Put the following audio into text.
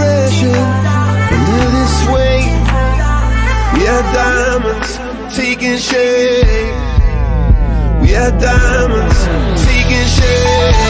depression live this way. We are diamonds taking shape We are diamonds taking shape